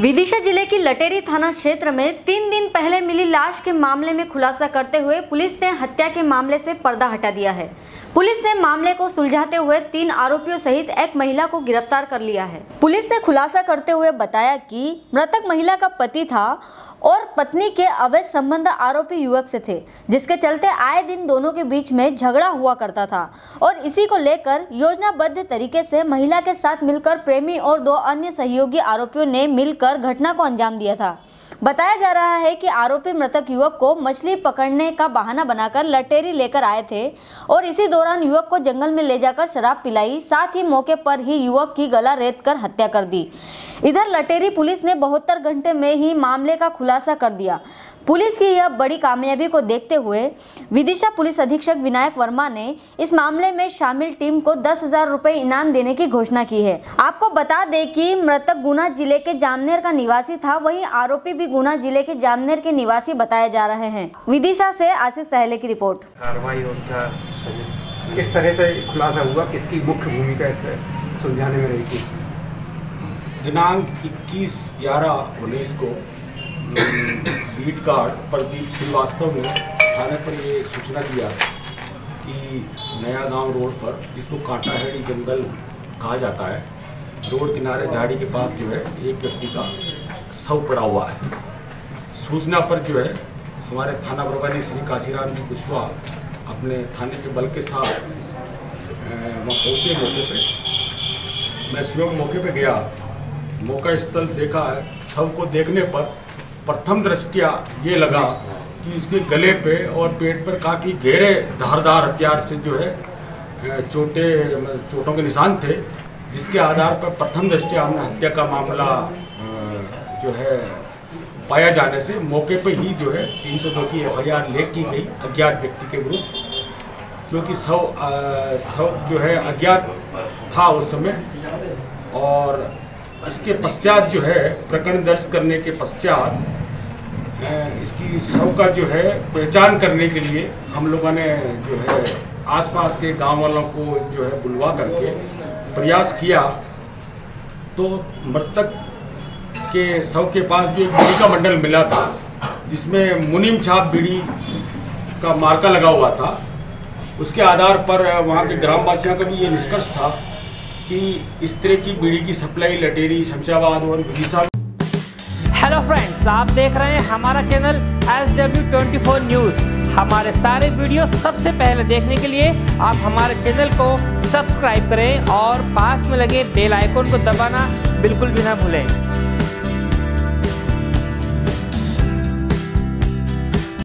विदिशा ज़िले की लटेरी थाना क्षेत्र में तीन दिन पहले मिली लाश के मामले में खुलासा करते हुए पुलिस ने हत्या के मामले से पर्दा हटा दिया है। पुलिस ने मामले को सुलझाते हुए तीन आरोपियों सहित एक महिला को गिरफ़्तार कर लिया है। पुलिस ने खुलासा करते हुए बताया कि मृतक महिला का पति था और पत्नी के अवैध संबंध आरोपी युवक से थे, जिसके चलते आए दिन दोनों के बीच में झगड़ा हुआ करता था और इसी को लेकर योजनाबद्ध तरीके से महिला के साथ मिलकर प्रेमी और दो अन्य सहयोगी आरोपियों ने मिलकर घटना को अंजाम दिया था। बताया जा रहा है कि आरोपी मृतक युवक को मछली पकड़ने का बहाना बनाकर लटेरी लेकर आए थे और इसी दौरान युवक को जंगल में ले जाकर शराब पिलाई, साथ ही मौके पर ही युवक की गला रेत कर हत्या कर दी। इधर लटेरी पुलिस ने बहत्तर घंटे में ही मामले का खुलासा कर दिया। पुलिस की यह बड़ी कामयाबी को देखते हुए विदिशा पुलिस अधीक्षक विनायक वर्मा ने इस मामले में शामिल टीम को दस हज़ार रूपए इनाम देने की घोषणा की है। आपको बता दें कि मृतक गुना ज़िले के जामनेर का निवासी था, वहीं आरोपी भी गुना ज़िले के जामनेर के निवासी बताए जा रहे हैं। विदिशा से आशीष सहले की रिपोर्ट। कार्रवाई और क्या किस तरह से खुलासा हुआ? किसकी मुख्य भूमिका इसे सुलझाने में रही थी? दिनांक 21 ग्यारह उन्नीस को बीट गार्ड प्रदीप श्रीवास्तव ने थाने पर ये सूचना दिया कि नया गाँव रोड पर जिसको कांटाहेड़ी जंगल कहा जाता है रोड किनारे झाड़ी के पास जो है एक व्यक्ति का शव पड़ा हुआ है। सूचना पर जो है, हमारे थाना प्रभारी श्री काशीराम जी कुशवाहा अपने थाने के बल के साथ वहाँ पहुँचे मौके पे। मैं स्वयं मौके पे गया। मौका स्थल देखा है। शव को देखने पर प्रथम दृष्टिया ये लगा कि इसके गले पे और पेट पर काफ़ी गहरे धारदार हथियार से जो है चोटे, चोटों के निशान थे, जिसके आधार पर प्रथम दृष्टिया हमने हत्या का मामला जो है पाया जाने से मौके पर ही जो है तीन सौ दो की एफ़ आई आर लेख की गई अज्ञात व्यक्ति के विरुद्ध क्योंकि अ, शव जो है अज्ञात था उस समय और इसके पश्चात जो है प्रकरण दर्ज करने के पश्चात इसकी शव का जो है पहचान करने के लिए हम लोगों ने जो है आसपास के गाँव वालों को जो है बुलवा करके प्रयास किया तो मृतक के शव के पास जो एक बीड़ी का मंडल मिला था, जिसमें मुनीम छाप बीड़ी का मार्का लगा हुआ था, उसके आधार पर वहाँ के ग्रामवासियों का भी ये निष्कर्ष था कि इस तरह की बीड़ी की सप्लाई लटेरी, शमशाबाद और विदिशा हेलो फ्रेंड्स आप देख रहे हैं हमारा channel S W twenty four news हमारे सारे वीडियो सबसे पहले देखने के लिए आप हमारे चैनल को सब्सक्राइब करें और पास में लगे बेल आइकन को दबाना बिल्कुल भी ना भूलें।